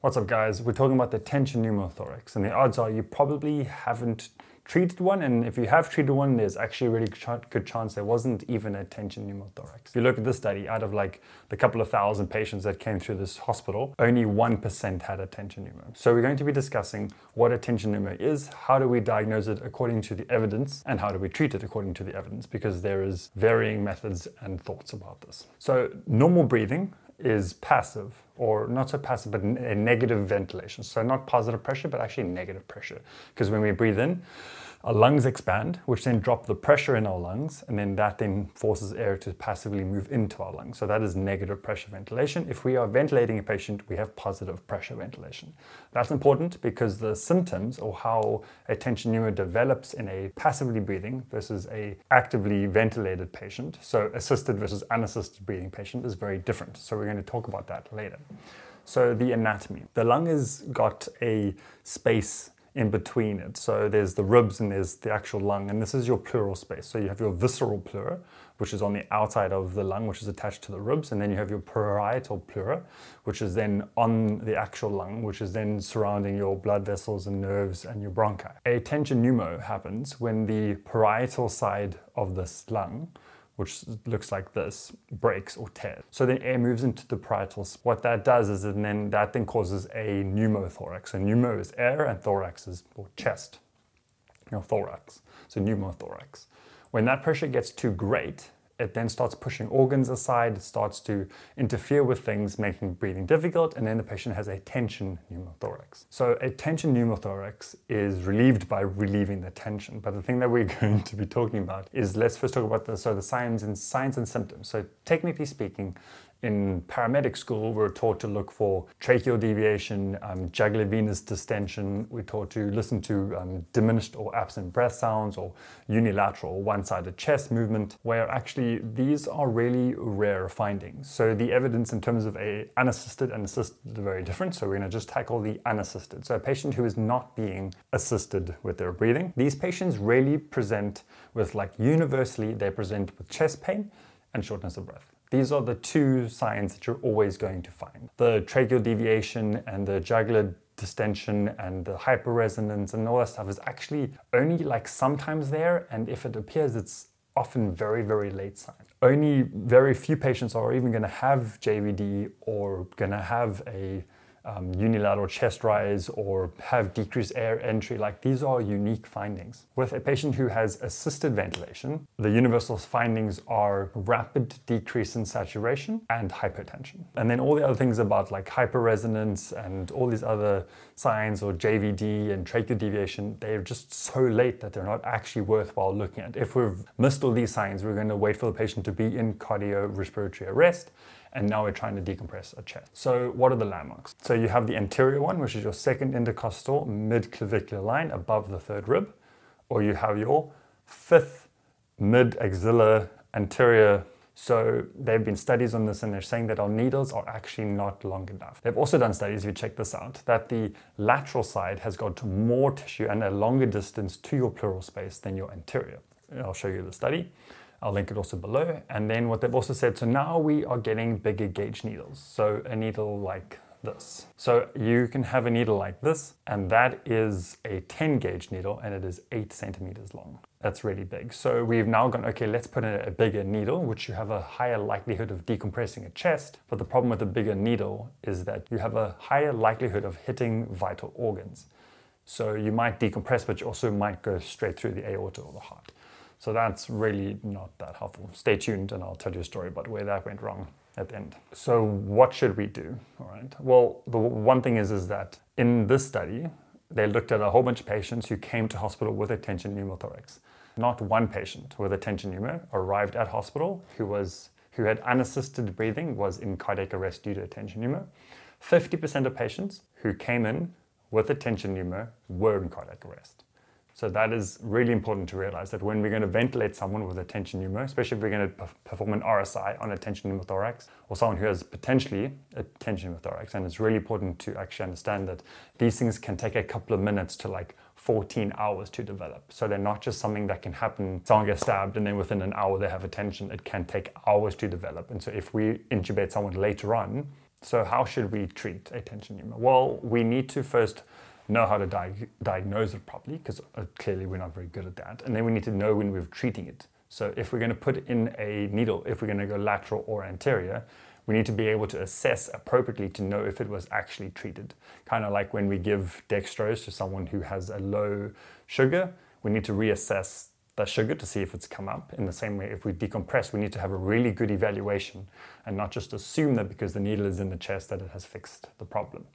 What's up, guys? We're talking about the tension pneumothorax, and the odds are you probably haven't treated one, and if you have treated one, there's actually a really good chance there wasn't even a tension pneumothorax. If you look at this study, out of like the couple of thousand patients that came through this hospital, only 1% had a tension pneumo. So we're going to be discussing what a tension pneumo is, how do we diagnose it according to the evidence, and how do we treat it according to the evidence, because there is varying methods and thoughts about this. So normal breathing is passive, or not so passive, but a negative ventilation. So not positive pressure, but actually negative pressure. Because when we breathe in, our lungs expand, which then drop the pressure in our lungs, and then that then forces air to passively move into our lungs. So that is negative pressure ventilation. If we are ventilating a patient, we have positive pressure ventilation. That's important because the symptoms or how a tension pneumo develops in a passively breathing versus a actively ventilated patient, so assisted versus unassisted breathing patient is very different. So we're going to talk about that later. So the anatomy. The lung has got a space in between it. So there's the ribs and there's the actual lung, and this is your pleural space. So you have your visceral pleura, which is on the outside of the lung, which is attached to the ribs, and then you have your parietal pleura, which is then on the actual lung, which is then surrounding your blood vessels and nerves and your bronchi. A tension pneumo happens when the parietal side of this lung which looks like this, breaks or tears. So then air moves into the parietal. What that does is and then that then causes a pneumothorax. So pneumo is air and thorax is or chest, your thorax. So pneumothorax. When that pressure gets too great, it then starts pushing organs aside, it starts to interfere with things, making breathing difficult, and then the patient has a tension pneumothorax. So a tension pneumothorax is relieved by relieving the tension. But the thing that we're going to be talking about is let's first talk about the so the signs and signs and symptoms. So technically speaking, in paramedic school, we're taught to look for tracheal deviation, um, jugular venous distension. We're taught to listen to um, diminished or absent breath sounds or unilateral one-sided chest movement, where actually these are really rare findings. So the evidence in terms of a unassisted and assisted are very different. So we're going to just tackle the unassisted. So a patient who is not being assisted with their breathing. These patients really present with like universally, they present with chest pain and shortness of breath. These are the two signs that you're always going to find. The tracheal deviation and the jugular distension and the hyperresonance and all that stuff is actually only like sometimes there and if it appears it's often very very late sign. Only very few patients are even going to have JVD or going to have a um, unilateral chest rise or have decreased air entry. Like these are unique findings. With a patient who has assisted ventilation, the universal findings are rapid decrease in saturation and hypotension. And then all the other things about like hyperresonance and all these other signs or JVD and tracheal deviation, they're just so late that they're not actually worthwhile looking at. If we've missed all these signs, we're going to wait for the patient to be in cardiorespiratory arrest and now we're trying to decompress a chest. So what are the landmarks? So you have the anterior one, which is your second intercostal mid-clavicular line above the third rib, or you have your fifth mid-axillar anterior so there have been studies on this and they're saying that our needles are actually not long enough. They've also done studies, if you check this out, that the lateral side has got more tissue and a longer distance to your pleural space than your anterior. I'll show you the study. I'll link it also below. And then what they've also said, so now we are getting bigger gauge needles. So a needle like this. So you can have a needle like this, and that is a 10 gauge needle, and it is eight centimeters long. That's really big. So we've now gone, okay, let's put in a bigger needle, which you have a higher likelihood of decompressing a chest. But the problem with a bigger needle is that you have a higher likelihood of hitting vital organs. So you might decompress, but you also might go straight through the aorta or the heart. So that's really not that helpful. Stay tuned and I'll tell you a story about where that went wrong at the end. So what should we do? All right. Well, the one thing is, is that in this study, they looked at a whole bunch of patients who came to hospital with a tension pneumothorax. Not one patient with a tension pneumo arrived at hospital who was who had unassisted breathing was in cardiac arrest due to a tension pneumo. 50% of patients who came in with a tension pneumo were in cardiac arrest. So that is really important to realize that when we're going to ventilate someone with a tension pneumo, especially if we're going to perform an RSI on a tension pneumothorax or someone who has potentially a tension pneumothorax, and it's really important to actually understand that these things can take a couple of minutes to like 14 hours to develop. So they're not just something that can happen, someone gets stabbed and then within an hour they have a tension. It can take hours to develop. And so if we intubate someone later on, So, how should we treat a tension pneumo? Well, we need to first know how to di- diagnose it properly because uh, clearly we're not very good at that. And then we need to know when we're treating it. So, if we're going to put in a needle, if we're going to go lateral or anterior, we need to be able to assess appropriately to know if it was actually treated. Kind of like when we give dextrose to someone who has a low sugar, we need to reassess the sugar to see if it's come up. In the same way, if we decompress, we need to have a really good evaluation and not just assume that because the needle is in the chest that it has fixed the problem.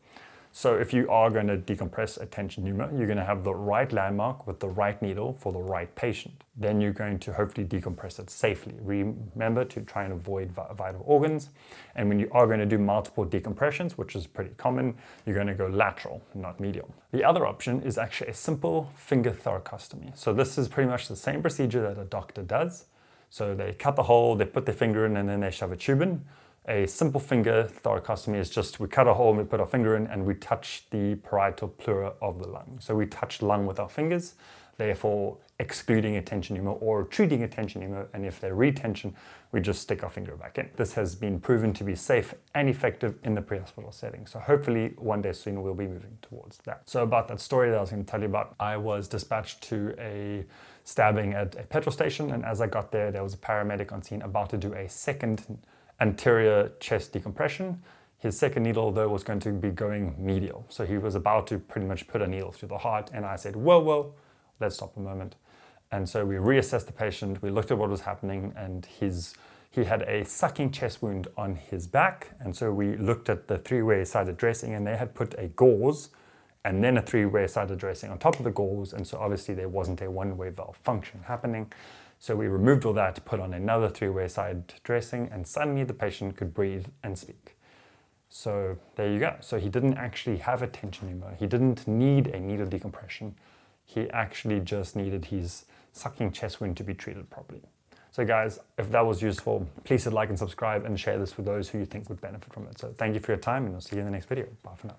So if you are going to decompress a tension pneumo, you're going to have the right landmark with the right needle for the right patient. Then you're going to hopefully decompress it safely. Remember to try and avoid vital organs. And when you are going to do multiple decompressions, which is pretty common, you're going to go lateral, not medial. The other option is actually a simple finger thoracostomy. So this is pretty much the same procedure that a doctor does. So they cut the hole, they put their finger in, and then they shove a tube in. A simple finger thoracostomy is just we cut a hole, we put our finger in, and we touch the parietal pleura of the lung. So we touch lung with our fingers, therefore excluding a tension pneumo or treating a tension pneumo. And if they're retention, we just stick our finger back in. This has been proven to be safe and effective in the pre-hospital setting. So hopefully one day soon we'll be moving towards that. So about that story that I was going to tell you about, I was dispatched to a stabbing at a petrol station, and as I got there, there was a paramedic on scene about to do a second anterior chest decompression. His second needle, though, was going to be going medial. So he was about to pretty much put a needle through the heart. And I said, Whoa, whoa, let's stop a moment. And so we reassessed the patient, we looked at what was happening, and his he had a sucking chest wound on his back. And so we looked at the three way sided dressing, and they had put a gauze and then a three way sided dressing on top of the gauze. And so obviously there wasn't a one way valve function happening. So we removed all that, put on another three-way side dressing, and suddenly the patient could breathe and speak. So there you go. So he didn't actually have a tension pneumo. He didn't need a needle decompression. He actually just needed his sucking chest wound to be treated properly. So guys, if that was useful, please hit like and subscribe and share this with those who you think would benefit from it. So thank you for your time and I'll see you in the next video. Bye for now.